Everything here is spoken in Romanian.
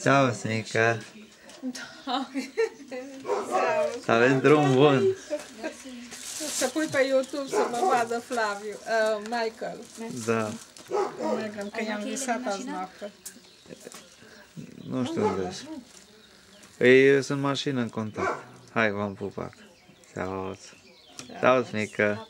Ceau, Mica! Să aveți drum bun! Să pui pe YouTube să mă vadă Flaviu, uh, Michael. Da, Michael, că i-am visat azi noapte. nu știu unde ești. Păi, Ei sunt mașină în contact. Hai, v-am pupat. Ceau! Ceau, Mica!